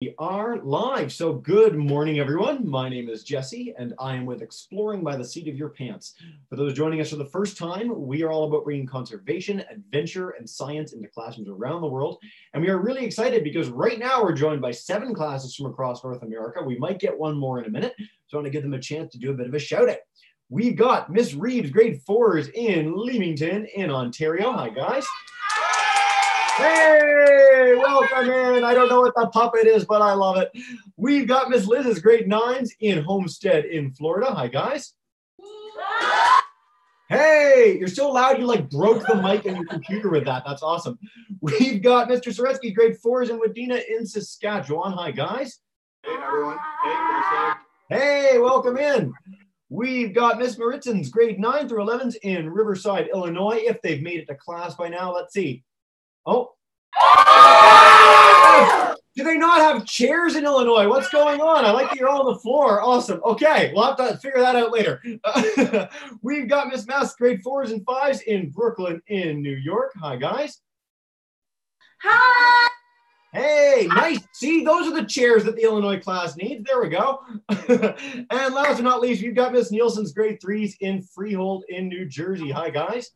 We are live. So, good morning, everyone. My name is Jesse, and I am with Exploring by the Seat of Your Pants. For those joining us for the first time, we are all about bringing conservation, adventure, and science into classrooms around the world. And we are really excited because right now we're joined by seven classes from across North America. We might get one more in a minute. So, I want to give them a chance to do a bit of a shout out. We've got Miss Reeves, grade fours in Leamington, in Ontario. Hi, guys. Hey, welcome in. I don't know what the puppet is, but I love it. We've got Miss Liz's grade nines in Homestead in Florida. Hi, guys. Hey, you're so loud you like broke the mic in your computer with that. That's awesome. We've got Mr. Soretsky, grade fours in Wadena in Saskatchewan. Hi, guys. Hey, everyone. Hey, Hey, welcome in. We've got Miss Maritzens, grade 9 through 11s in Riverside, Illinois. If they've made it to class by now, let's see. Oh. Do they not have chairs in Illinois? What's going on? I like that you're all on the floor. Awesome. Okay, we'll have to figure that out later. We've got Miss Mass, grade fours and fives in Brooklyn, in New York. Hi, guys. Hi. Hey, nice. See, those are the chairs that the Illinois class needs. There we go. and last but not least, we've got Miss Nielsen's grade threes in Freehold in New Jersey. Hi, guys.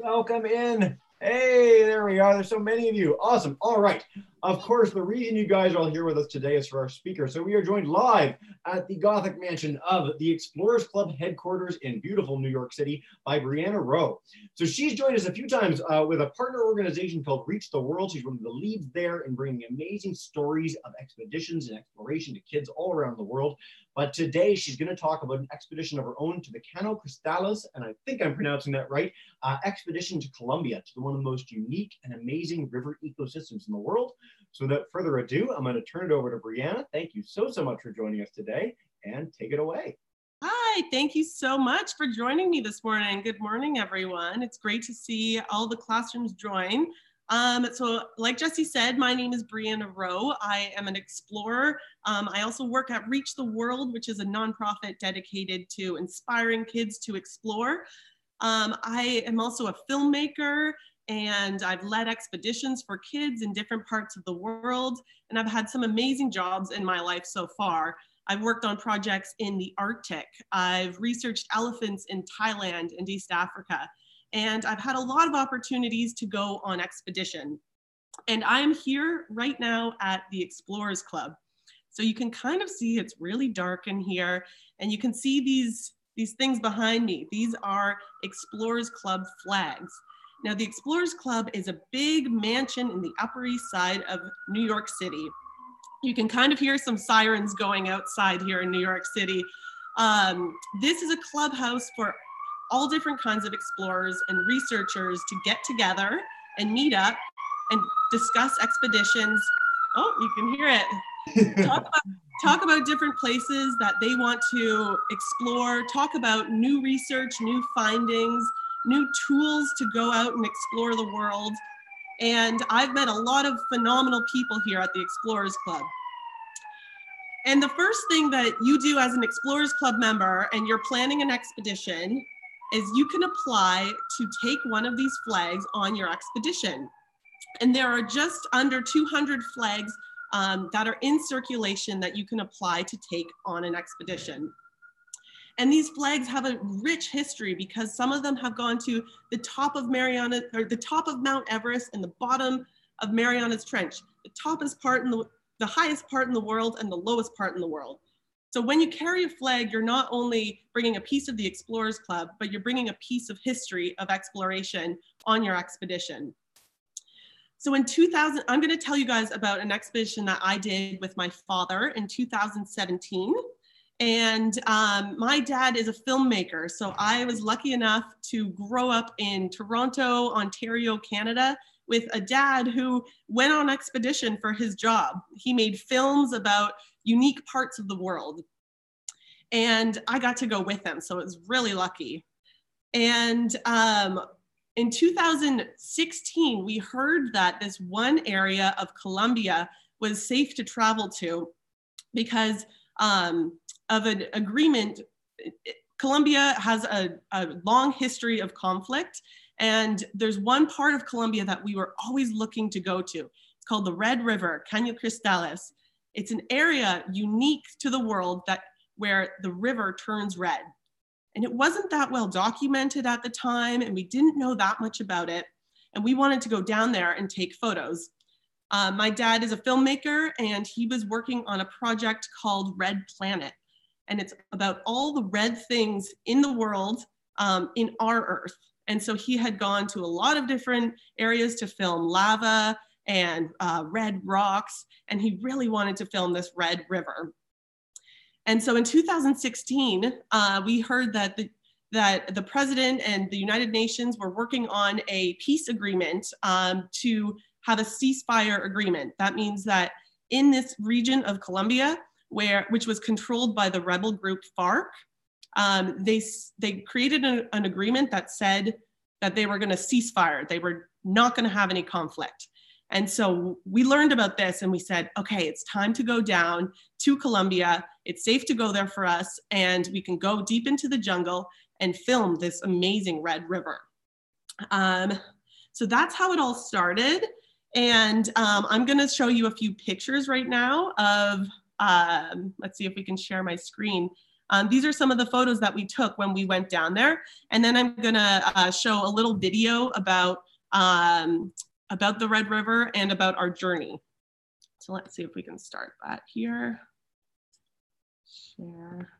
Welcome in. Hey, there we are. There's so many of you. Awesome. All right. Of course, the reason you guys are all here with us today is for our speaker. So we are joined live at the Gothic Mansion of the Explorers Club headquarters in beautiful New York City by Brianna Rowe. So she's joined us a few times uh, with a partner organization called Reach the World. She's one of the leads there in bringing amazing stories of expeditions and exploration to kids all around the world. But today she's going to talk about an expedition of her own to the Cano Cristales, and I think I'm pronouncing that right, uh, expedition to Colombia, to one of the most unique and amazing river ecosystems in the world. So without further ado, I'm going to turn it over to Brianna. Thank you so, so much for joining us today and take it away. Hi, thank you so much for joining me this morning. Good morning, everyone. It's great to see all the classrooms join. Um, so like Jesse said, my name is Brianna Rowe. I am an explorer. Um, I also work at Reach the World, which is a nonprofit dedicated to inspiring kids to explore. Um, I am also a filmmaker and I've led expeditions for kids in different parts of the world. And I've had some amazing jobs in my life so far. I've worked on projects in the Arctic. I've researched elephants in Thailand and East Africa. And I've had a lot of opportunities to go on expedition. And I am here right now at the Explorers Club. So you can kind of see it's really dark in here and you can see these, these things behind me. These are Explorers Club flags. Now, the Explorers Club is a big mansion in the Upper East Side of New York City. You can kind of hear some sirens going outside here in New York City. Um, this is a clubhouse for all different kinds of explorers and researchers to get together and meet up and discuss expeditions. Oh, you can hear it. talk, about, talk about different places that they want to explore, talk about new research, new findings, new tools to go out and explore the world. And I've met a lot of phenomenal people here at the Explorers Club. And the first thing that you do as an Explorers Club member and you're planning an expedition is you can apply to take one of these flags on your expedition. And there are just under 200 flags um, that are in circulation that you can apply to take on an expedition. And these flags have a rich history because some of them have gone to the top of Mariana or the top of Mount Everest and the bottom of Mariana's Trench, the toppest part in the, the highest part in the world and the lowest part in the world. So when you carry a flag, you're not only bringing a piece of the Explorers Club, but you're bringing a piece of history of exploration on your expedition. So in 2000, I'm going to tell you guys about an expedition that I did with my father in 2017. And um, my dad is a filmmaker. So I was lucky enough to grow up in Toronto, Ontario, Canada, with a dad who went on expedition for his job. He made films about unique parts of the world. And I got to go with him. So it was really lucky. And um, in 2016, we heard that this one area of Colombia was safe to travel to because um, of an agreement. Colombia has a, a long history of conflict, and there's one part of Colombia that we were always looking to go to. It's called the Red River, Caño Cristales. It's an area unique to the world that where the river turns red. And it wasn't that well documented at the time, and we didn't know that much about it. And we wanted to go down there and take photos. Uh, my dad is a filmmaker, and he was working on a project called Red Planet. And it's about all the red things in the world um, in our Earth. And so he had gone to a lot of different areas to film lava and uh, red rocks, and he really wanted to film this red river. And so in 2016, uh, we heard that the, that the president and the United Nations were working on a peace agreement um, to have a ceasefire agreement. That means that in this region of Colombia, where which was controlled by the rebel group FARC, um, they they created an, an agreement that said that they were going to cease fire. They were not going to have any conflict. And so we learned about this and we said, okay, it's time to go down to Colombia. It's safe to go there for us, and we can go deep into the jungle and film this amazing Red River. Um, so that's how it all started. And um, I'm going to show you a few pictures right now of, um, let's see if we can share my screen. Um, these are some of the photos that we took when we went down there. And then I'm gonna uh, show a little video about, um, about the Red River and about our journey. So let's see if we can start that here. Share.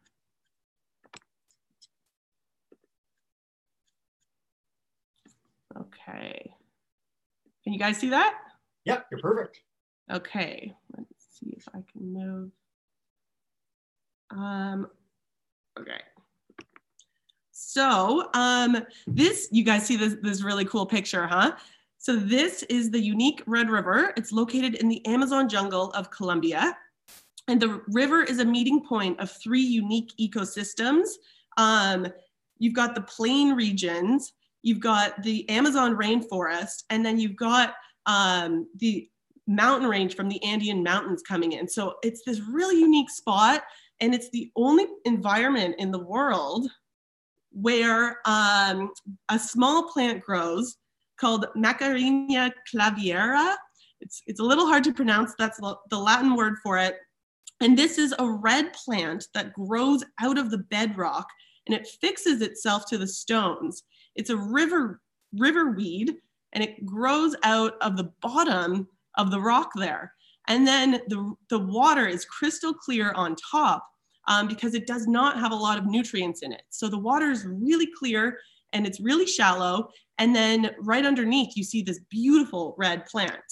Okay. Can you guys see that? Yep, you're perfect. Okay, let's see if I can move. Um, Okay. So um, this, you guys see this, this really cool picture, huh? So this is the unique Red River. It's located in the Amazon jungle of Colombia. And the river is a meeting point of three unique ecosystems. Um, you've got the plain regions, you've got the Amazon rainforest, and then you've got um, the mountain range from the Andean mountains coming in. So it's this really unique spot and it's the only environment in the world where um, a small plant grows called Macarenia clavigera. It's, it's a little hard to pronounce, that's the Latin word for it. And this is a red plant that grows out of the bedrock and it fixes itself to the stones. It's a river, river weed and it grows out of the bottom of the rock there. And then the, the water is crystal clear on top um, because it does not have a lot of nutrients in it. So the water is really clear and it's really shallow. And then right underneath, you see this beautiful red plant.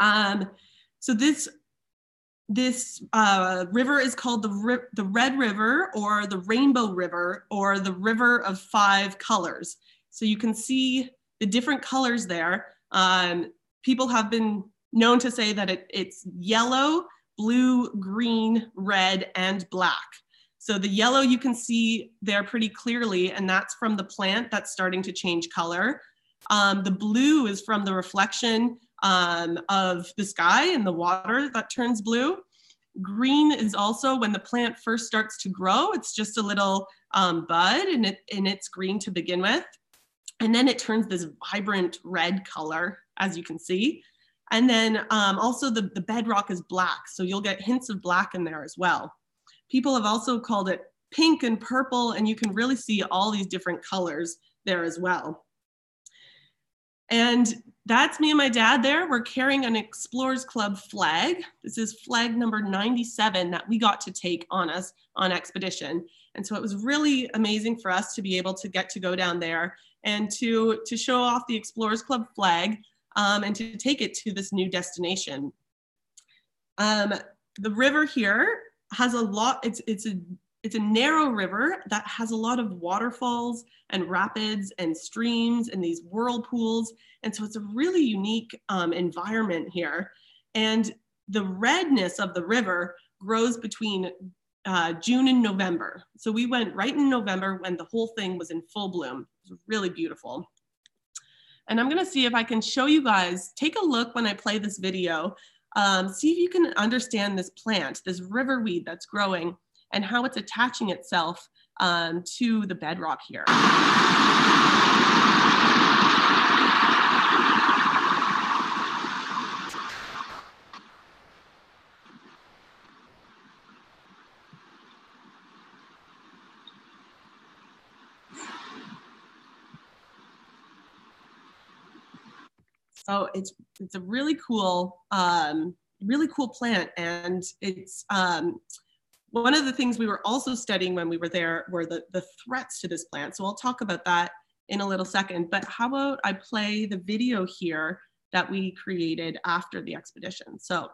Um, so this this uh, river is called the, the Red River or the Rainbow River or the River of Five Colors. So you can see the different colors there. Um, people have been known to say that it, it's yellow, blue, green, red, and black. So the yellow you can see there pretty clearly, and that's from the plant that's starting to change color. Um, the blue is from the reflection um, of the sky and the water that turns blue. Green is also when the plant first starts to grow, it's just a little um, bud and, it, and it's green to begin with. And then it turns this vibrant red color, as you can see. And then um, also the, the bedrock is black. So you'll get hints of black in there as well. People have also called it pink and purple, and you can really see all these different colors there as well. And that's me and my dad there. We're carrying an Explorers Club flag. This is flag number 97 that we got to take on us on expedition. And so it was really amazing for us to be able to get to go down there and to, to show off the Explorers Club flag um, and to take it to this new destination. Um, the river here has a lot, it's, it's, a, it's a narrow river that has a lot of waterfalls and rapids and streams and these whirlpools. And so it's a really unique um, environment here. And the redness of the river grows between uh, June and November. So we went right in November when the whole thing was in full bloom. It was really beautiful. And I'm gonna see if I can show you guys, take a look when I play this video, um, see if you can understand this plant, this river weed that's growing and how it's attaching itself um, to the bedrock here. So it's it's a really cool, um, really cool plant, and it's um, one of the things we were also studying when we were there were the the threats to this plant. So I'll talk about that in a little second. But how about I play the video here that we created after the expedition? So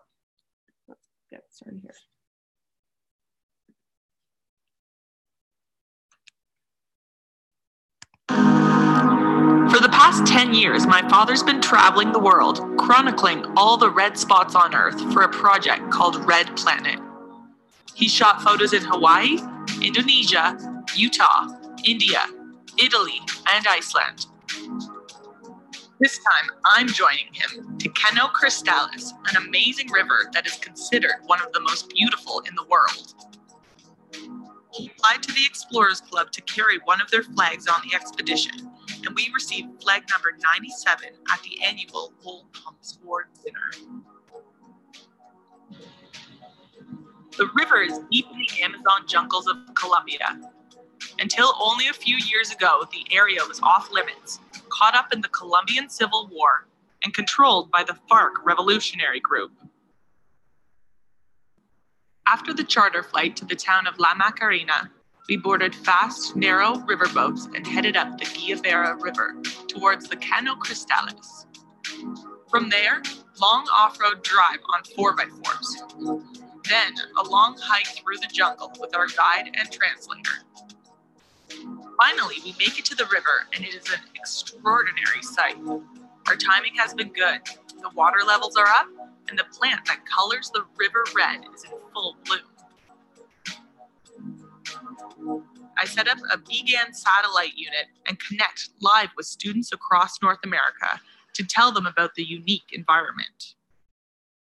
let's get started here. Past 10 years, my father's been traveling the world, chronicling all the red spots on Earth for a project called Red Planet. He shot photos in Hawaii, Indonesia, Utah, India, Italy, and Iceland. This time, I'm joining him to Caño Cristales, an amazing river that is considered one of the most beautiful in the world. He applied to the Explorers Club to carry one of their flags on the expedition, and we received flag number 97 at the annual Old Pumps Award dinner. The river is deep in the Amazon jungles of Colombia. Until only a few years ago, the area was off limits, caught up in the Colombian Civil War, and controlled by the FARC revolutionary group. After the charter flight to the town of La Macarena, we boarded fast, narrow riverboats and headed up the Guayabero River towards the Cano Cristales. From there, long off road drive on 4x4s. Then, a long hike through the jungle with our guide and translator. Finally, we make it to the river, and it is an extraordinary sight. Our timing has been good. The water levels are up, and the plant that colors the river red is in full bloom. I set up a BGAN satellite unit and connect live with students across North America to tell them about the unique environment.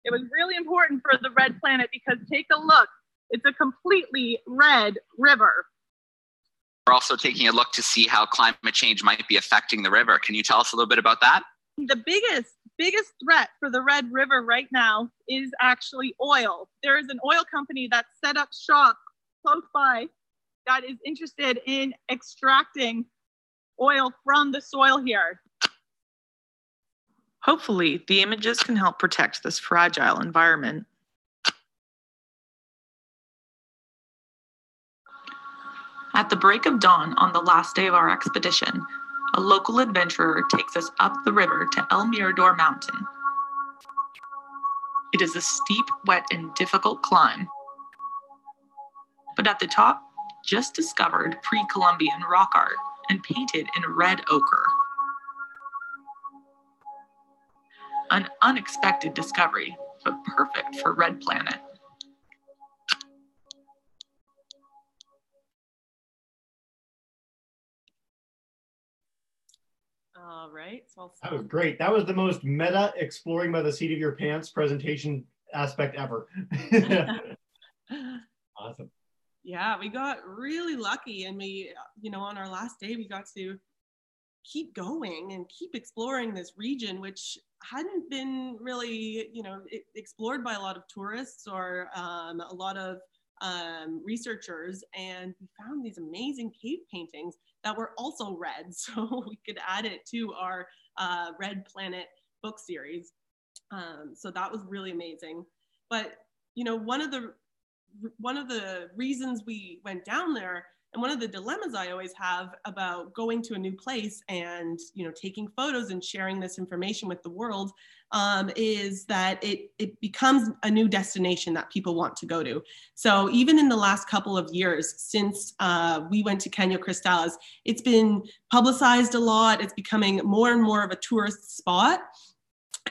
It was really important for the red planet because take a look, it's a completely red river. We're also taking a look to see how climate change might be affecting the river. Can you tell us a little bit about that? The biggest, biggest threat for the Red River right now is actually oil. There is an oil company that set up shop close by that is interested in extracting oil from the soil here. Hopefully, the images can help protect this fragile environment. At the break of dawn on the last day of our expedition, a local adventurer takes us up the river to El Mirador Mountain. It is a steep, wet, and difficult climb. But at the top, just discovered pre Columbian rock art and painted in red ochre. An unexpected discovery, but perfect for Red Planet. All right. So I'll That was great. That was the most meta exploring by the seat of your pants presentation aspect ever. awesome. Yeah, we got really lucky, and we, you know, on our last day, we got to keep going and keep exploring this region, which hadn't been really, you know, explored by a lot of tourists or um, a lot of um, researchers. And we found these amazing cave paintings that were also red, so we could add it to our uh, Red Planet book series. Um, so that was really amazing. But you know, one of the one of the reasons we went down there and one of the dilemmas i always have about going to a new place and you know taking photos and sharing this information with the world um, is that it it becomes a new destination that people want to go to. So even in the last couple of years since uh, we went to Caño Cristales, it's been publicized a lot. It's becoming more and more of a tourist spot.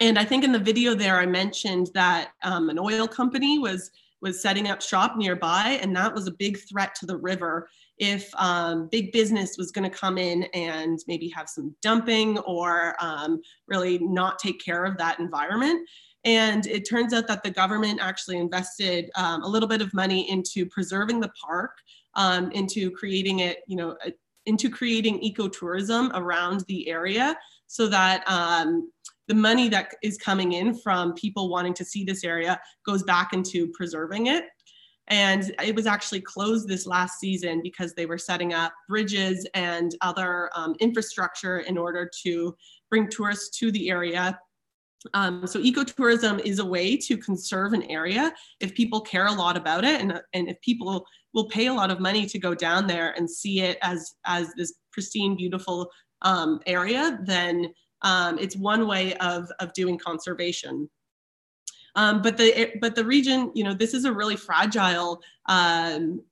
And i think in the video there i mentioned that um, an oil company was was setting up shop nearby, and that was a big threat to the river. If um, big business was going to come in and maybe have some dumping or um, really not take care of that environment. And it turns out that the government actually invested um, a little bit of money into preserving the park, um, into creating it, you know, a, into creating ecotourism around the area so that um, the money that is coming in from people wanting to see this area goes back into preserving it. And it was actually closed this last season because they were setting up bridges and other um, infrastructure in order to bring tourists to the area Um, so ecotourism is a way to conserve an area if people care a lot about it and, and if people will pay a lot of money to go down there and see it as, as this pristine, beautiful um, area, then um, it's one way of, of doing conservation. Um, but the but the region, you know, this is a really fragile um,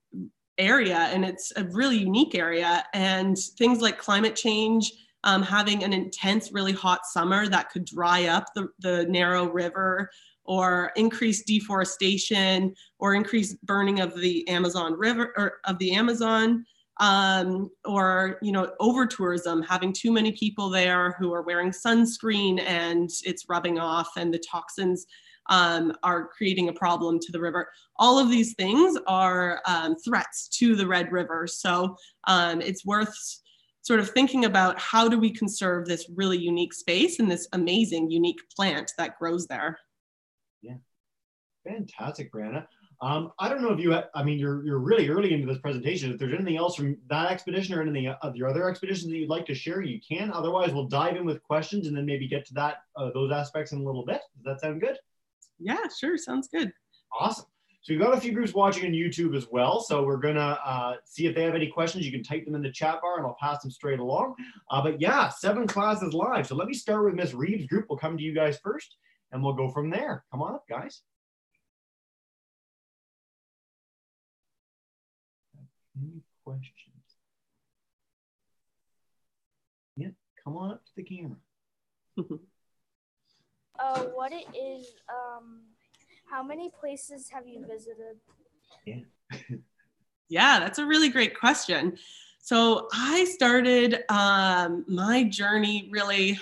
area, and it's a really unique area. And things like climate change, um, having an intense, really hot summer that could dry up the, the narrow river, or increase deforestation, or increase burning of the Amazon River or of the Amazon um, or you know over tourism having too many people there who are wearing sunscreen and it's rubbing off and the toxins um, are creating a problem to the river. All of these things are um, threats to the red river. So um, it's worth sort of thinking about how do we conserve this really unique space and this amazing unique plant that grows there. Yeah. Fantastic brianna um, I don't know if you, ha- I mean, you're, you're really early into this presentation. If there's anything else from that expedition or anything of your other expeditions that you'd like to share, you can. Otherwise, we'll dive in with questions and then maybe get to that, uh, those aspects in a little bit. Does that sound good? Yeah, sure. Sounds good. Awesome. So we've got a few groups watching on YouTube as well. So we're gonna uh, see if they have any questions. You can type them in the chat bar and I'll pass them straight along. Uh, but yeah, seven classes live. So let me start with Miss Reeves' group. We'll come to you guys first and we'll go from there. Come on up, guys. Questions? Yeah, come on up to the camera. uh, what it is, um, how many places have you visited? Yeah. yeah, that's a really great question. So I started um, my journey really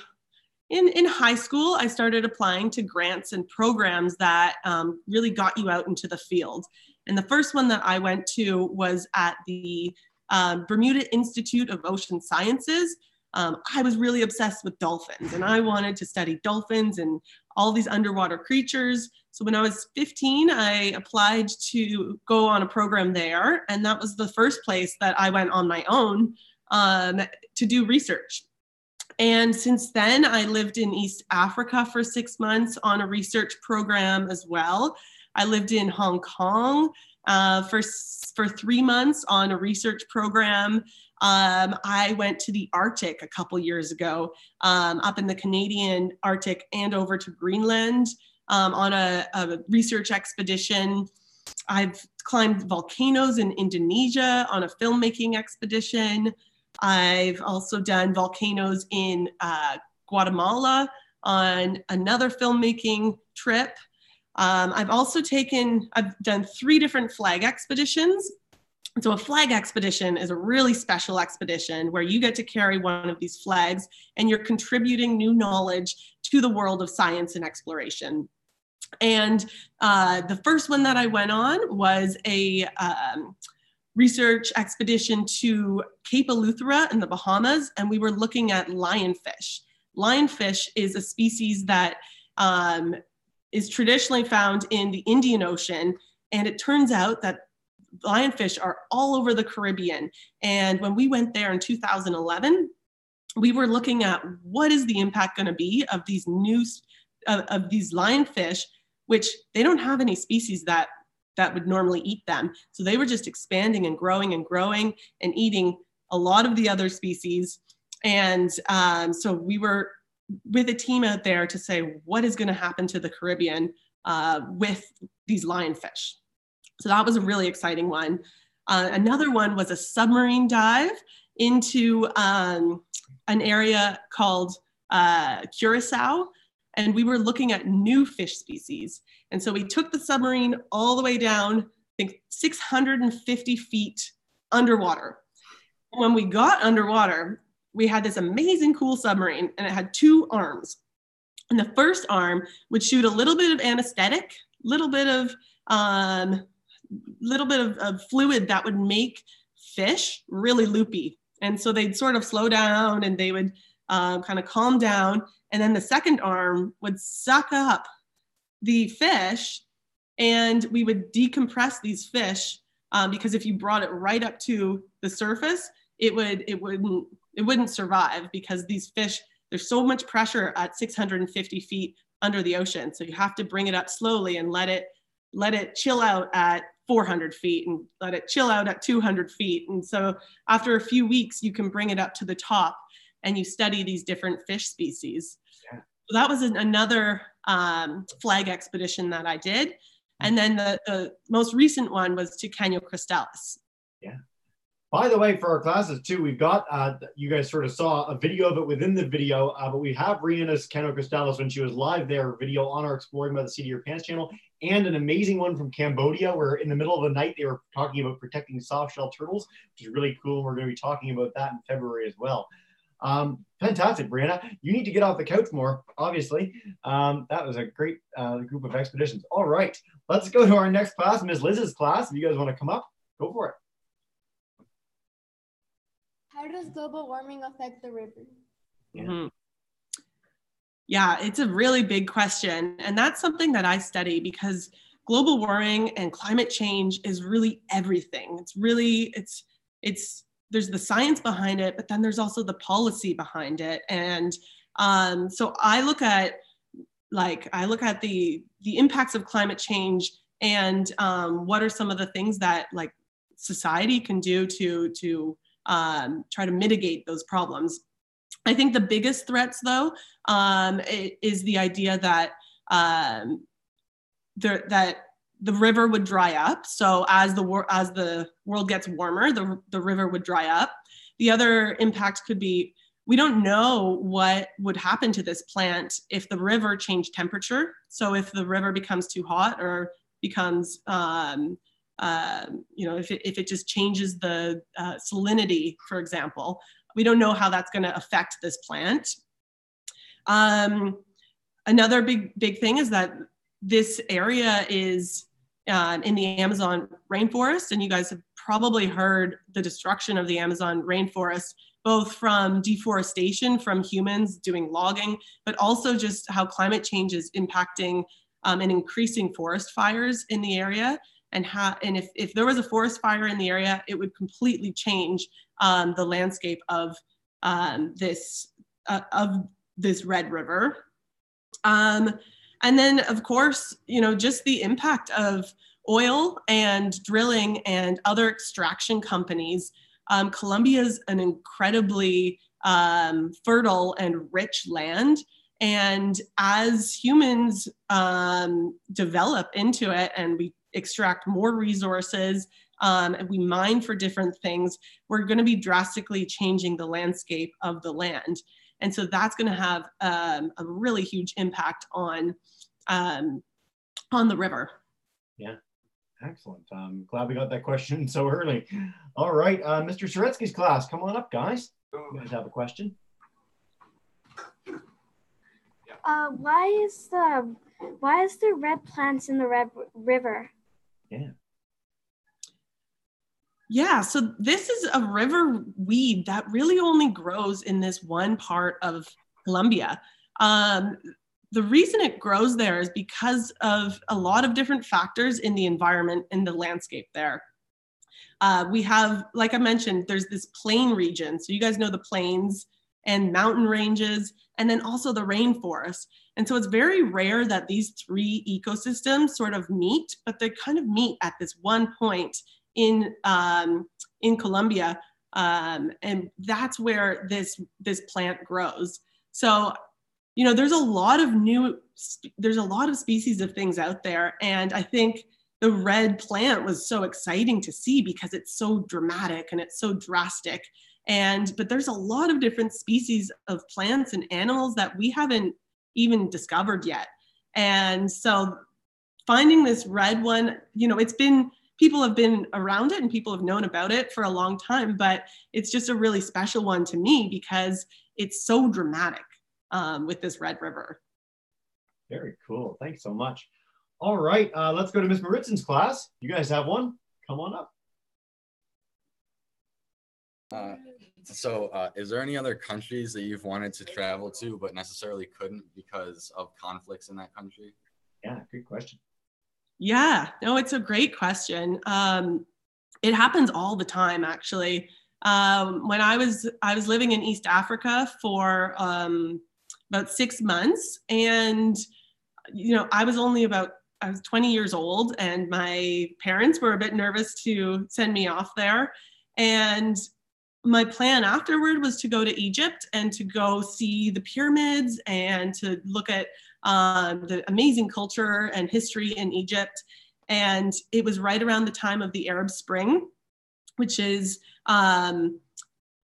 in, in high school. I started applying to grants and programs that um, really got you out into the field. And the first one that I went to was at the um, Bermuda Institute of Ocean Sciences. Um, I was really obsessed with dolphins and I wanted to study dolphins and all these underwater creatures. So when I was 15, I applied to go on a program there. And that was the first place that I went on my own um, to do research. And since then, I lived in East Africa for six months on a research program as well. I lived in Hong Kong uh, for, for three months on a research program. Um, I went to the Arctic a couple years ago, um, up in the Canadian Arctic and over to Greenland um, on a, a, research expedition. I've climbed volcanoes in Indonesia on a filmmaking expedition. I've also done volcanoes in uh, Guatemala on another filmmaking trip. Um, I've also taken, I've done three different flag expeditions. So a flag expedition is a really special expedition where you get to carry one of these flags and you're contributing new knowledge to the world of science and exploration. And uh, the first one that I went on was a um, research expedition to Cape Eleuthera in the Bahamas, and we were looking at lionfish. Lionfish is a species that um, is traditionally found in the Indian Ocean. And it turns out that lionfish are all over the Caribbean. And when we went there in 2011, we were looking at what is the impact going to be of these new of, of these lionfish, which they don't have any species that that would normally eat them. So they were just expanding and growing and growing and eating a lot of the other species. And um, so we were with a team out there to say what is going to happen to the Caribbean uh, with these lionfish. So that was a really exciting one. Uh, another one was a submarine dive into um, an area called uh, Curacao, and we were looking at new fish species. And so we took the submarine all the way down, I think 650 feet underwater. When we got underwater, we had this amazing cool submarine and it had two arms. And the first arm would shoot a little bit of anesthetic, little bit of um, little bit of, of fluid that would make fish really loopy. And so they'd sort of slow down and they would uh, kind of calm down. And then the second arm would suck up the fish and we would decompress these fish um, because if you brought it right up to the surface, it would it wouldn't it wouldn't survive because these fish, there's so much pressure at 650 feet under the ocean. So you have to bring it up slowly and let it let it chill out at 400 feet and let it chill out at 200 feet. And so after a few weeks, you can bring it up to the top and you study these different fish species. Yeah. So that was an, another um, flag expedition that I did. And then the, the most recent one was to Caño Cristales. By the way, for our classes too, we've got, uh, you guys sort of saw a video of it within the video, uh, but we have Brianna's Cano Cristales when she was live there video on our Exploring by the Seat of Your Pants channel, and an amazing one from Cambodia where in the middle of the night they were talking about protecting soft shell turtles, which is really cool. We're going to be talking about that in February as well. Um, fantastic, Brianna. You need to get off the couch more, obviously. Um, that was a great uh, group of expeditions. All right, let's go to our next class, Ms. Liz's class. If you guys want to come up, go for it. How does global warming affect the river? Yeah. Mhm. Yeah, it's a really big question. And that's something that I study because global warming and climate change is really everything. It's really, it's, it's, there's the science behind it, but then there's also the policy behind it. And um, so I look at, like, I look at the, the impacts of climate change and um, what are some of the things that like society can do to, to um, try to mitigate those problems. I think the biggest threats, though, um, is the idea that um, that the river would dry up. So as the wor- as the world gets warmer, the the river would dry up. The other impact could be we don't know what would happen to this plant if the river changed temperature. So if the river becomes too hot or becomes um, um, you know, if it, if it just changes the uh, salinity, for example, we don't know how that's going to affect this plant. Um, another big, big thing is that this area is uh, in the Amazon rainforest, and you guys have probably heard the destruction of the Amazon rainforest, both from deforestation from humans doing logging, but also just how climate change is impacting um, and increasing forest fires in the area and how and if, if there was a forest fire in the area it would completely change um, the landscape of um, this uh, of this red river. Um, and then of course you know just the impact of oil and drilling and other extraction companies. Um, colombia is an incredibly um, fertile and rich land. And as humans um, develop into it and we extract more resources um, and we mine for different things, we're going to be drastically changing the landscape of the land. And so that's going to have um, a really huge impact on, um, on the river. Yeah, excellent. I'm glad we got that question so early. All right, uh, Mr. Soretsky's class, come on up, guys. You guys have a question? Uh, why is the why is there red plants in the red river? Yeah, Yeah, so this is a river weed that really only grows in this one part of Colombia. Um, the reason it grows there is because of a lot of different factors in the environment and the landscape there. Uh, we have, like I mentioned, there's this plain region. So you guys know the plains and mountain ranges, and then also the rainforest. And so it's very rare that these three ecosystems sort of meet, but they kind of meet at this one point in um, in Colombia, um, and that's where this this plant grows. So, you know, there's a lot of new there's a lot of species of things out there, and I think the red plant was so exciting to see because it's so dramatic and it's so drastic. And but there's a lot of different species of plants and animals that we haven't even discovered yet. And so finding this red one, you know, it's been people have been around it and people have known about it for a long time, but it's just a really special one to me because it's so dramatic um, with this Red River. Very cool. Thanks so much. All right, uh, let's go to Miss Maritzen's class. You guys have one? Come on up. Uh, so, uh, is there any other countries that you've wanted to travel to but necessarily couldn't because of conflicts in that country? Yeah, good question. Yeah, no, it's a great question. Um, it happens all the time, actually. Um, when I was I was living in East Africa for um, about six months, and you know, I was only about I was 20 years old, and my parents were a bit nervous to send me off there. And my plan afterward was to go to Egypt and to go see the pyramids and to look at um, the amazing culture and history in Egypt. And it was right around the time of the Arab Spring, which is um,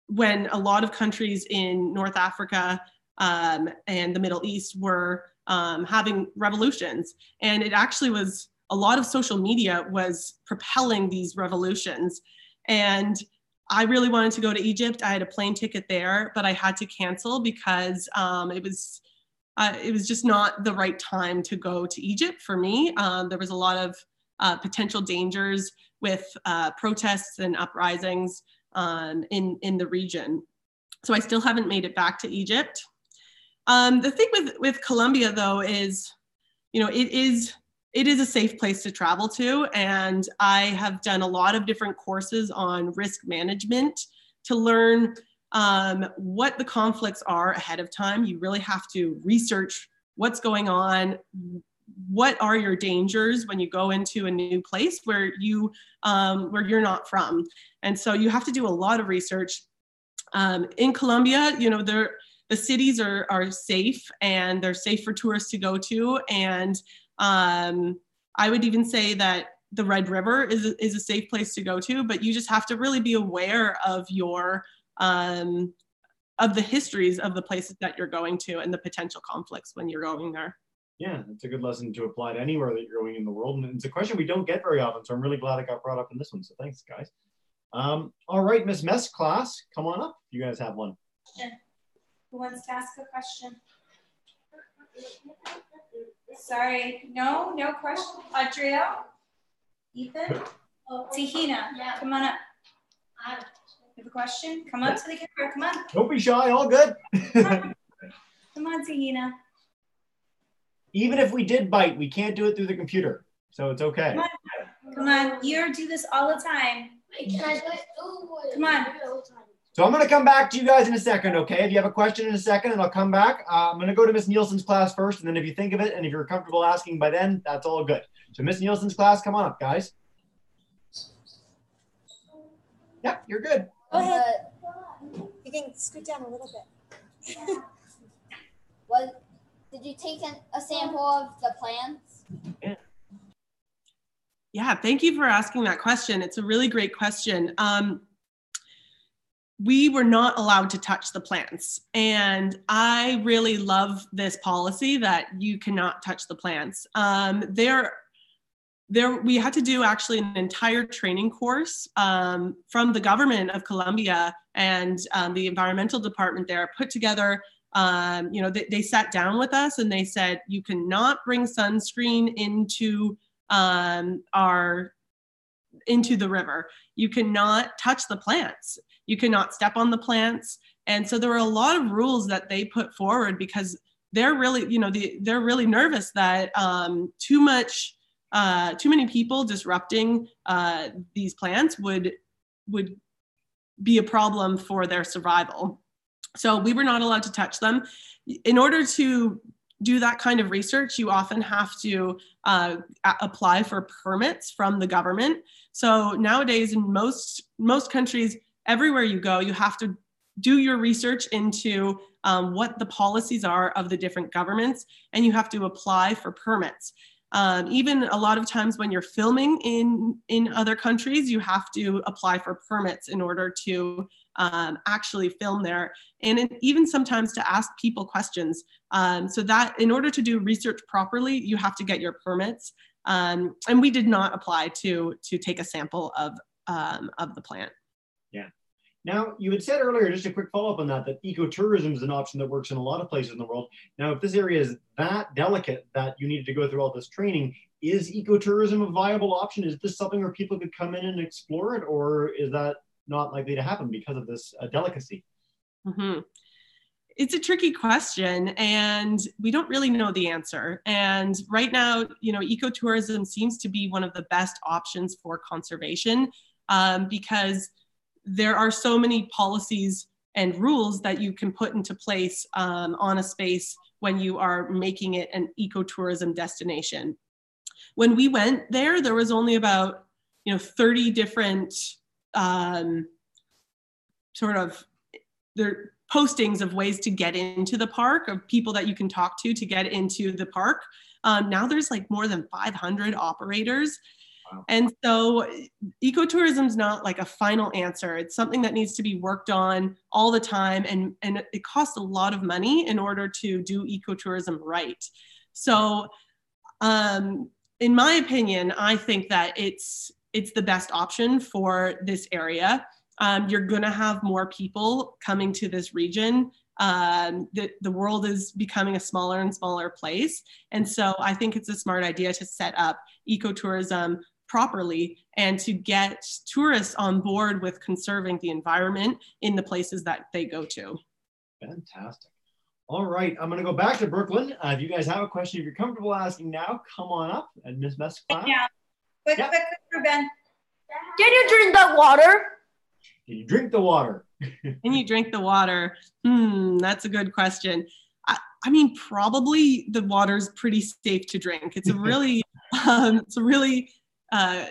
when a lot of countries in North Africa um, and the Middle East were um, having revolutions. And it actually was a lot of social media was propelling these revolutions. And I really wanted to go to Egypt. I had a plane ticket there, but I had to cancel because um, it was uh, it was just not the right time to go to Egypt for me. Um, there was a lot of uh, potential dangers with uh, protests and uprisings um, in in the region. So I still haven't made it back to Egypt. Um, the thing with with Colombia though is, you know, it is it is a safe place to travel to. And I have done a lot of different courses on risk management to learn um, what the conflicts are ahead of time. You really have to research what's going on. What are your dangers when you go into a new place where you um, where you're not from? And so you have to do a lot of research. Um, in Colombia, you know, the cities are are safe and they're safe for tourists to go to, and um, I would even say that the Red River is, is a safe place to go to, but you just have to really be aware of your um, of the histories of the places that you're going to and the potential conflicts when you're going there. Yeah, it's a good lesson to apply to anywhere that you're going in the world. And it's a question we don't get very often. So I'm really glad it got brought up in this one. So thanks, guys. Um, all right, Miss Mess class, come on up. You guys have one. Who wants to ask a question? Sorry, no, no question. Audrey, Ethan, oh, Tahina, yeah. come on up. You have a question? Come up to the camera. Come on. Don't be shy. All good. come on, come on Tahina. Even if we did bite, we can't do it through the computer, so it's okay. Come on, come on. You do this all the time. Come on. So I'm going to come back to you guys in a second, okay? If you have a question in a second, and I'll come back. Uh, I'm going to go to Miss Nielsen's class first, and then if you think of it, and if you're comfortable asking by then, that's all good. So Miss Nielsen's class, come on up, guys. Yep, you're good. Go ahead. Uh, you can scoot down a little bit. what? Did you take an, a sample of the plants? Yeah. Yeah, thank you for asking that question. It's a really great question. Um, we were not allowed to touch the plants. And I really love this policy that you cannot touch the plants. Um, there, there, we had to do actually an entire training course um, from the government of Colombia and um, the environmental department there put together. Um, you know, they, they, sat down with us and they said, you cannot bring sunscreen into um, our into the river. You cannot touch the plants. You cannot step on the plants. And so there were a lot of rules that they put forward because they're really you know the, they're really nervous that um, too much uh, too many people disrupting uh, these plants would would be a problem for their survival. So we were not allowed to touch them. In order to do that kind of research, you often have to uh, apply for permits from the government. So nowadays, in most most countries, everywhere you go, you have to do your research into um, what the policies are of the different governments, and you have to apply for permits. Um, even a lot of times when you're filming in in other countries, you have to apply for permits in order to um, actually film there, and in, even sometimes to ask people questions. Um, so that in order to do research properly, you have to get your permits. Um, and we did not apply to to take a sample of um, of the plant. Yeah. Now, you had said earlier, just a quick follow up on that, that ecotourism is an option that works in a lot of places in the world. Now, if this area is that delicate that you needed to go through all this training, is ecotourism a viable option? Is this something where people could come in and explore it, or is that not likely to happen because of this uh, delicacy? Mm-hmm. It's a tricky question, and we don't really know the answer. And right now, you know, ecotourism seems to be one of the best options for conservation um, because there are so many policies and rules that you can put into place um, on a space when you are making it an ecotourism destination. When we went there, there was only about you know 30 different um, sort of there postings of ways to get into the park of people that you can talk to to get into the park. Um, now there's like more than 500 operators. Wow. and so ecotourism is not like a final answer. It's something that needs to be worked on all the time and, and it costs a lot of money in order to do ecotourism right. So um, in my opinion i think that it's it's the best option for this area. Um, you're going to have more people coming to this region. Um, the, the world is becoming a smaller and smaller place. And so I think it's a smart idea to set up ecotourism properly and to get tourists on board with conserving the environment in the places that they go to. Fantastic. All right, I'm going to go back to Brooklyn. Uh, if you guys have a question, if you're comfortable asking now, come on up. And Miss Mesclaf. Yeah. Quick, Yeah. quick, quick, Ben. Did you drink the water? Can you drink the water? Can you drink the water? Hmm, that's a good question. I, I mean, probably the water's pretty safe to drink. It's a really, um, it's a really uh,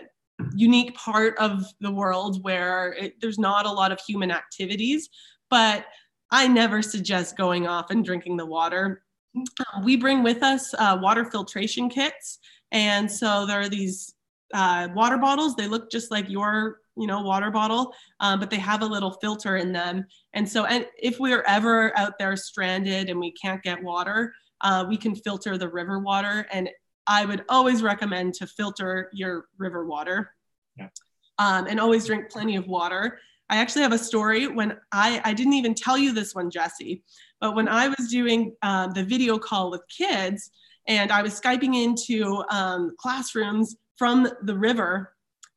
unique part of the world where it, there's not a lot of human activities. But I never suggest going off and drinking the water. Uh, we bring with us uh, water filtration kits, and so there are these uh, water bottles. They look just like your, you know, water bottle, um, but they have a little filter in them. And so, and if we're ever out there stranded and we can't get water, uh, we can filter the river water. And I would always recommend to filter your river water. Yeah. Um, and always drink plenty of water. I actually have a story when I, I didn't even tell you this one, Jesse, but when I was doing um, the video call with kids and I was Skyping into um, classrooms from the river,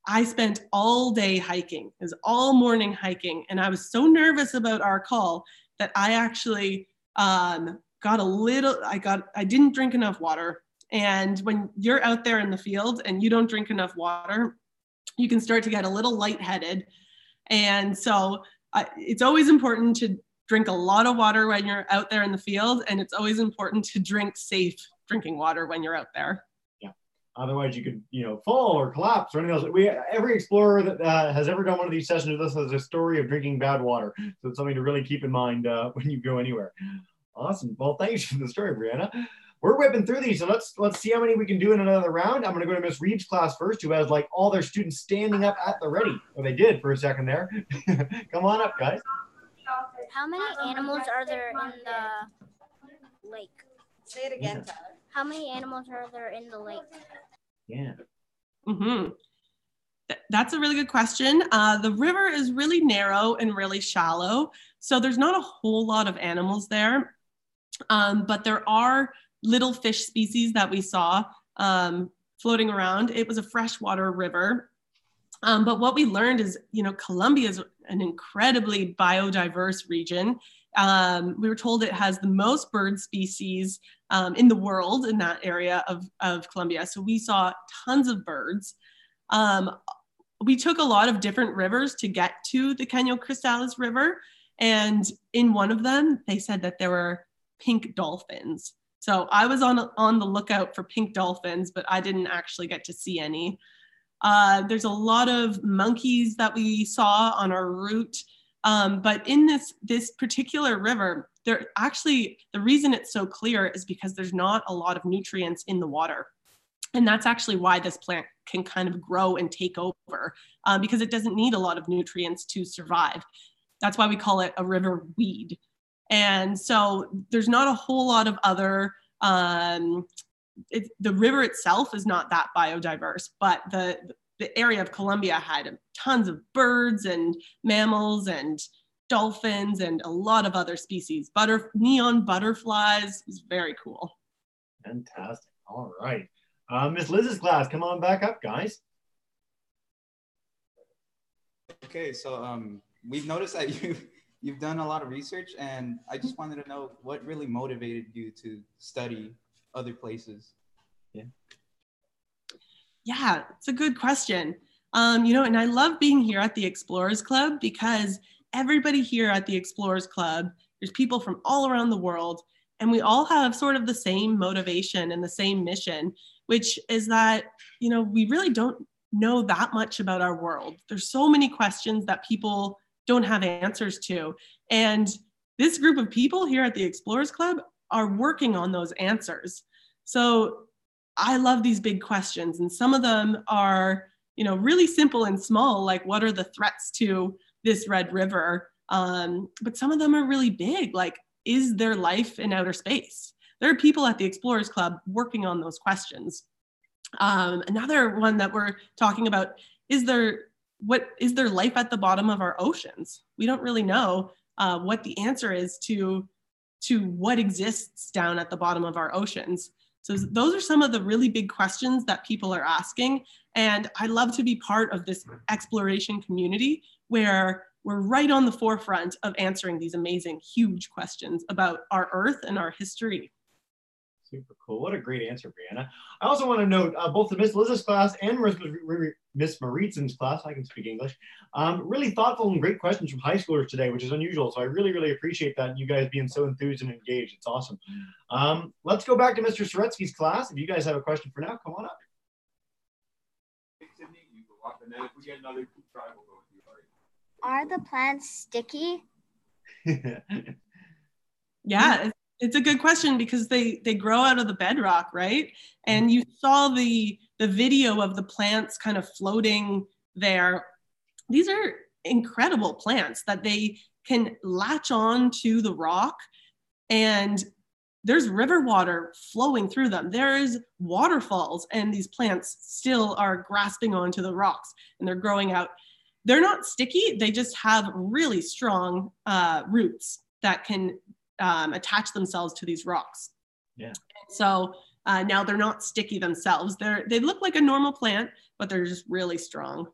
I spent all day hiking. It was all morning hiking. And I was so nervous about our call that I actually um, got a little, I got, I didn't drink enough water. And when you're out there in the field and you don't drink enough water, you can start to get a little lightheaded. And so it's always important to drink a lot of water when you're out there in the field. And it's always important to drink safe drinking water when you're out there. Otherwise, you could, you know, fall or collapse or anything else. We every explorer that uh, has ever done one of these sessions with us has a story of drinking bad water. So it's something to really keep in mind uh, when you go anywhere. Awesome. Well, thanks for the story, Brianna. We're whipping through these, so let's let's see how many we can do in another round. I'm going to go to Miss Reed's class first, who has like all their students standing up at the ready. Well, they did for a second there. Come on up, guys. How many animals are there in the lake? Say it again, Tyler. How many animals are there in the lake? Yeah. hmm That's a really good question. Uh, the river is really narrow and really shallow, so there's not a whole lot of animals there. Um, but there are little fish species that we saw um, floating around. It was a freshwater river. Um, but what we learned is, you know, Colombia is an incredibly biodiverse region. Um, we were told it has the most bird species um, in the world in that area of, of Colombia. So we saw tons of birds. Um, we took a lot of different rivers to get to the Caño Cristales River. And in one of them, they said that there were pink dolphins. So I was on, on the lookout for pink dolphins, but I didn't actually get to see any. Uh, there's a lot of monkeys that we saw on our route. Um, but in this, this particular river, there actually, the reason it's so clear is because there's not a lot of nutrients in the water. And that's actually why this plant can kind of grow and take over um, because it doesn't need a lot of nutrients to survive. That's why we call it a river weed. And so there's not a whole lot of other, um, it, the river itself is not that biodiverse, but the, the area of Colombia had tons of birds and mammals and dolphins and a lot of other species. Butter, neon butterflies is very cool. Fantastic. All right. Uh, Miss Liz's class, come on back up, guys. Okay, so um, we've noticed that you you've done a lot of research, and I just wanted to know what really motivated you to study other places. Yeah. Yeah, it's a good question. Um, you know, and I love being here at the Explorers Club because everybody here at the Explorers Club, there's people from all around the world, and we all have sort of the same motivation and the same mission, which is that, you know, we really don't know that much about our world. There's so many questions that people don't have answers to. And this group of people here at the Explorers Club are working on those answers. So I love these big questions, and some of them are, you know, really simple and small, like what are the threats to this Red River? Um, but some of them are really big, like is there life in outer space? There are people at the Explorers Club working on those questions. Um, another one that we're talking about is there what is there life at the bottom of our oceans? We don't really know uh, what the answer is to to what exists down at the bottom of our oceans. So those are some of the really big questions that people are asking. And I love to be part of this exploration community where we're right on the forefront of answering these amazing, huge questions about our Earth and our history. Super cool. What a great answer, Brianna. I also want to note uh, both the Miss Liz's class and Miss Maritzen's class, I can speak English, um, really thoughtful and great questions from high schoolers today, which is unusual. So I really, really appreciate that you guys being so enthused and engaged. It's awesome. Um, let's go back to Mr. Soretsky's class. If you guys have a question for now, come on up. Are the plants sticky? yeah, it's a good question because they they grow out of the bedrock, right? And you saw the the video of the plants kind of floating there. These are incredible plants that they can latch on to the rock and there's river water flowing through them. There's waterfalls, and these plants still are grasping onto the rocks and they're growing out. They're not sticky, they just have really strong uh, roots that can um, attach themselves to these rocks. Yeah. So uh, now they're not sticky themselves. They're they look like a normal plant, but they're just really strong.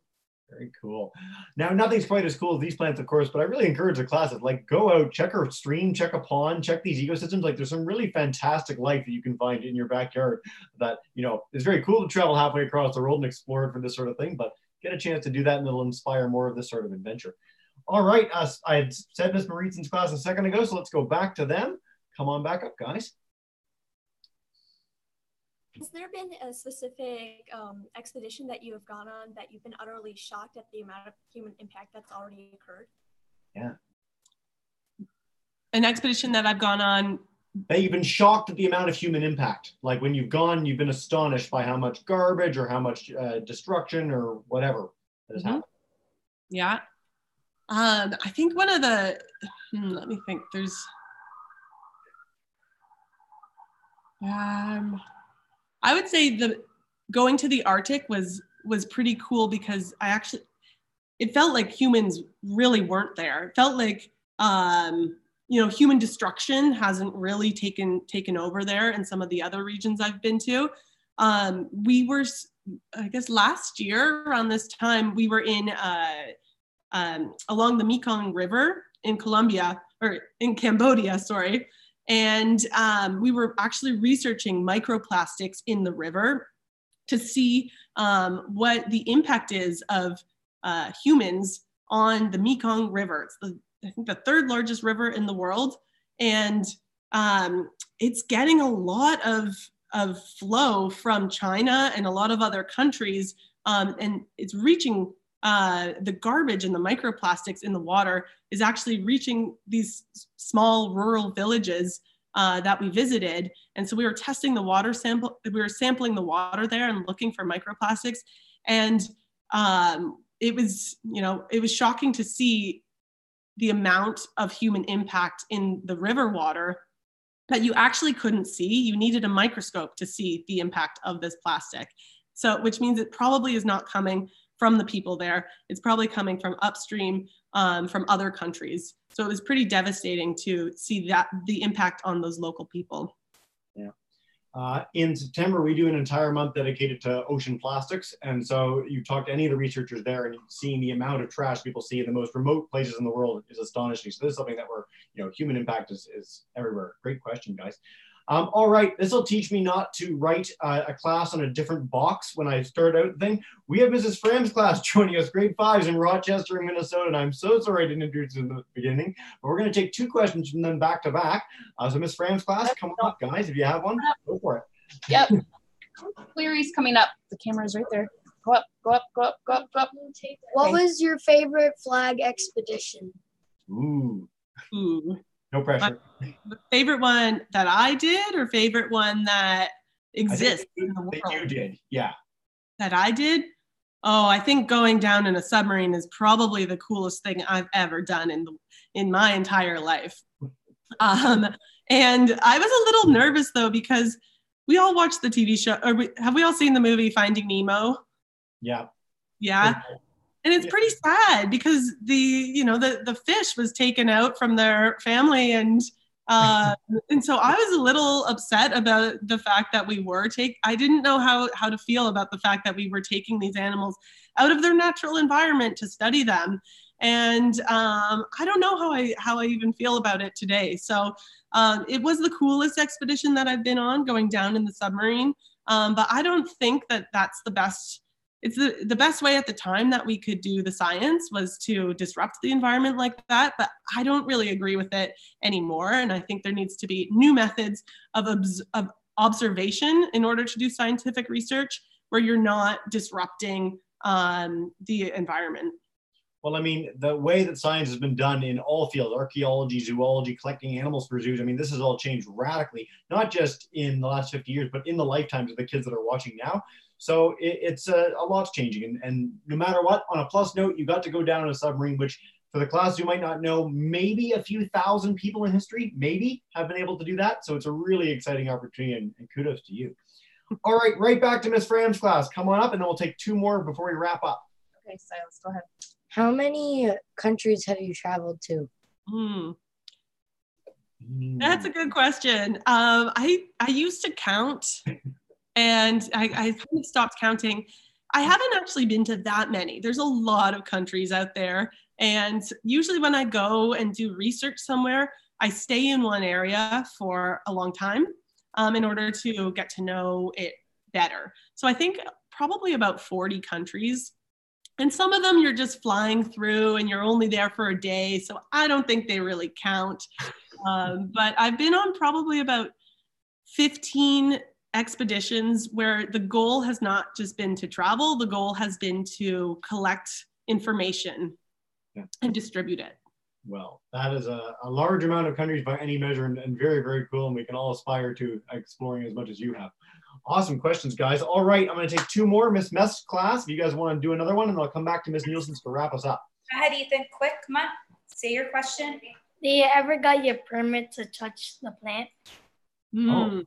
Very cool. Now, nothing's quite as cool as these plants, of course, but I really encourage the classes like go out, check a stream, check a pond, check these ecosystems. Like there's some really fantastic life that you can find in your backyard that, you know, it's very cool to travel halfway across the world and explore for this sort of thing, but get a chance to do that and it'll inspire more of this sort of adventure. All right, uh, I had said Miss Maritzon's class a second ago, so let's go back to them. Come on back up, guys. Has there been a specific um, expedition that you have gone on that you've been utterly shocked at the amount of human impact that's already occurred? Yeah. An expedition that I've gone on. That you've been shocked at the amount of human impact. Like when you've gone, you've been astonished by how much garbage or how much uh, destruction or whatever that has mm-hmm. happened. Yeah. Um, I think one of the, hmm, let me think, there's, um, I would say the going to the Arctic was was pretty cool because I actually it felt like humans really weren't there. It felt like um, you know human destruction hasn't really taken taken over there in some of the other regions I've been to. Um, we were, I guess, last year around this time we were in uh, um, along the Mekong River in Colombia or in Cambodia, sorry. And um, we were actually researching microplastics in the river to see um, what the impact is of uh, humans on the Mekong River. It's the, I think the third largest river in the world. And um, it's getting a lot of, of flow from China and a lot of other countries. Um, and it's reaching uh, the garbage and the microplastics in the water is actually reaching these small rural villages uh, that we visited. And so we were testing the water sample, we were sampling the water there and looking for microplastics. And um, it was, you know, it was shocking to see the amount of human impact in the river water that you actually couldn't see. You needed a microscope to see the impact of this plastic. So, which means it probably is not coming from the people there. It's probably coming from upstream um, from other countries. So it was pretty devastating to see that the impact on those local people. Yeah. Uh, in September, we do an entire month dedicated to ocean plastics. And so you talk to any of the researchers there and seeing the amount of trash people see in the most remote places in the world is astonishing. So this is something that we're, you know, human impact is, is everywhere. Great question, guys. Um, all right, this will teach me not to write uh, a class on a different box when I start out the thing. We have Mrs. Fram's class joining us, grade fives in Rochester, Minnesota. And I'm so sorry I didn't introduce in the beginning, but we're going to take two questions from them back to back. Uh, so Miss Fram's class, come on up, guys. If you have one, go for it. Yep. Queries coming up. The camera's right there. Go up, go up, go up, go up, go up. What was your favorite flag expedition? Ooh, Ooh. No pressure. The favorite one that I did or favorite one that exists that in the world? you did, yeah. that I did? Oh, I think going down in a submarine is probably the coolest thing I've ever done in the, in my entire life. Um, and I was a little nervous though because we all watched the TV show. Or we, have we all seen the movie Finding Nemo? Yeah. Yeah. And it's pretty sad because the you know the the fish was taken out from their family and uh, and so I was a little upset about the fact that we were take. I didn't know how how to feel about the fact that we were taking these animals out of their natural environment to study them, and um, I don't know how I how I even feel about it today. So um, it was the coolest expedition that I've been on, going down in the submarine. Um, but I don't think that that's the best it's the, the best way at the time that we could do the science was to disrupt the environment like that but i don't really agree with it anymore and i think there needs to be new methods of, obs- of observation in order to do scientific research where you're not disrupting um, the environment Well, I mean, the way that science has been done in all fields, archaeology, zoology, collecting animals for zoos, I mean, this has all changed radically, not just in the last 50 years, but in the lifetimes of the kids that are watching now. So it, it's uh, a lot's changing. And, and no matter what, on a plus note, you got to go down in a submarine, which for the class you might not know, maybe a few thousand people in history, maybe have been able to do that. So it's a really exciting opportunity and, and kudos to you. All right, right back to Miss Fram's class. Come on up and then we'll take two more before we wrap up. Okay, Silas, go ahead. How many countries have you traveled to? Hmm. That's a good question. Um, I I used to count, and I, I kind of stopped counting. I haven't actually been to that many. There's a lot of countries out there, and usually when I go and do research somewhere, I stay in one area for a long time um, in order to get to know it better. So I think probably about 40 countries and some of them you're just flying through and you're only there for a day. So I don't think they really count. Um, but I've been on probably about 15 expeditions where the goal has not just been to travel, the goal has been to collect information Yeah. and distribute it. Well, that is a, a large amount of countries by any measure and, and very, very cool. And we can all aspire to exploring as much as you have. Awesome questions, guys. All right, I'm going to take two more. Miss Mess class, if you guys want to do another one, and I'll come back to Miss Nielsen's to wrap us up. Go ahead, Ethan. Quick, come on. Say your question. Do you ever got your permit to touch the plant? Hmm.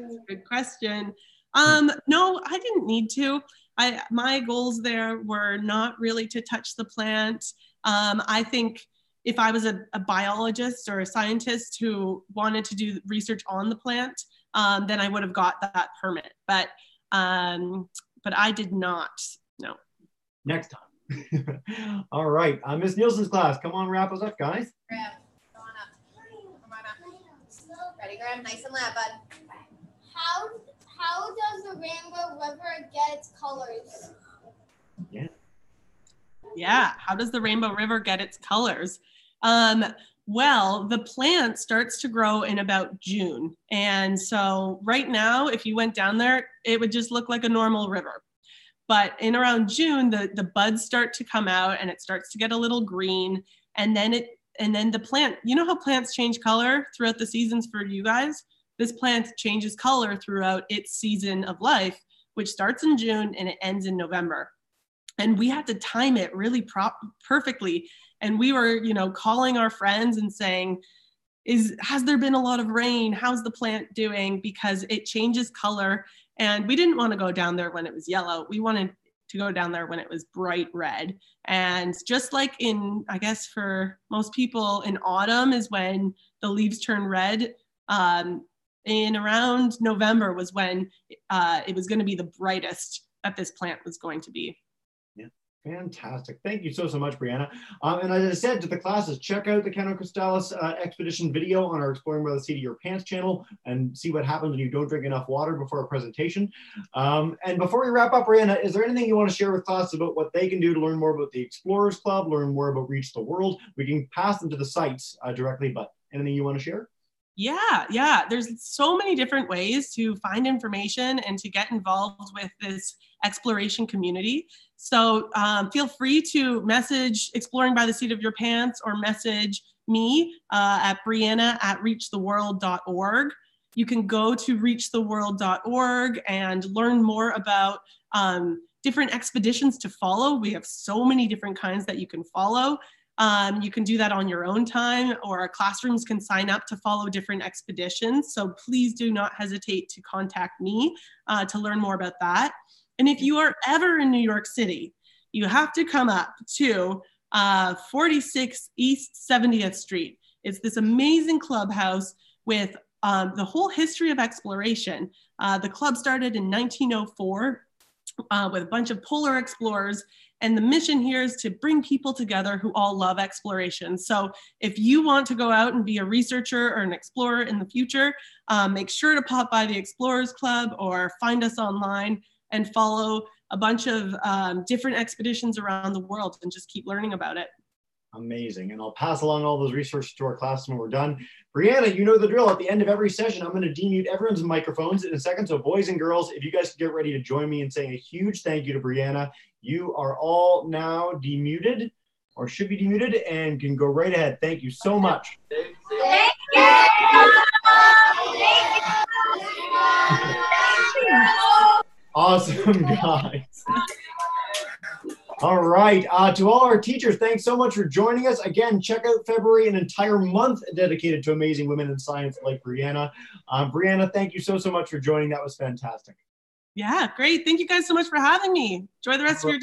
That's a good question. Um, no, I didn't need to. I my goals there were not really to touch the plant. Um, I think if I was a, a biologist or a scientist who wanted to do research on the plant, um, then I would have got that permit. But um, but I did not. No. Next time. all right, uh, Miss Nielsen's class, come on, wrap us up, guys. Graham, come on up. Come on up. Ready, Graham? Nice and loud, bud. How how does the Rainbow River get its colors? Yeah. Yeah. How does the Rainbow River get its colors? Um, well, the plant starts to grow in about June. And so right now, if you went down there, it would just look like a normal river. But in around June, the, the buds start to come out and it starts to get a little green. And then it and then the plant, you know how plants change color throughout the seasons for you guys? This plant changes color throughout its season of life, which starts in June and it ends in November. And we had to time it really prop perfectly. And we were you know calling our friends and saying is has there been a lot of rain? How's the plant doing? Because it changes color. And we didn't want to go down there when it was yellow. We wanted to go down there when it was bright red. And just like in i guess for most people in autumn is when the leaves turn red um, in around november was when uh, it was going to be the brightest that this plant was going to be Yeah, Fantastic. Thank you so, so much, Brianna. Um, and as I said to the classes, check out the Cano Cristales uh, expedition video on our Exploring by the Seat of Your Pants channel and see what happens when you don't drink enough water before a presentation. Um, and before we wrap up, Brianna, is there anything you want to share with class about what they can do to learn more about the Explorers Club, learn more about Reach the World? We can pass them to the sites uh, directly, but anything you want to share? Yeah, yeah. There's so many different ways to find information and to get involved with this exploration community. So um, feel free to message Exploring by the Seat of Your Pants or message me uh, at Brianna at reachtheworld.org. You can go to reachtheworld.org and learn more about um, different expeditions to follow. We have so many different kinds that you can follow. Um, you can do that on your own time, or our classrooms can sign up to follow different expeditions. So please do not hesitate to contact me uh, to learn more about that. And if you are ever in New York City, you have to come up to uh, 46 East 70th Street. It's this amazing clubhouse with um, the whole history of exploration. Uh, the club started in 1904 uh, with a bunch of polar explorers and the mission here is to bring people together who all love exploration. So if you want to go out and be a researcher or an explorer in the future, um, make sure to pop by the Explorers Club or find us online and follow a bunch of um, different expeditions around the world and just keep learning about it. Amazing. And I'll pass along all those resources to our class when we're done. Brianna, you know the drill. At the end of every session, I'm going to demute everyone's microphones in a second. So, boys and girls, if you guys can get ready to join me in saying a huge thank you to Brianna, you are all now demuted or should be demuted and can go right ahead. Thank you so much. Thank you. Awesome, guys. All right. Uh, to all our teachers, thanks so much for joining us. Again, check out February, an entire month dedicated to amazing women in science like Brianna. Um, Brianna, thank you so, so much for joining. That was fantastic. Yeah, great. Thank you guys so much for having me. Enjoy the rest of your day.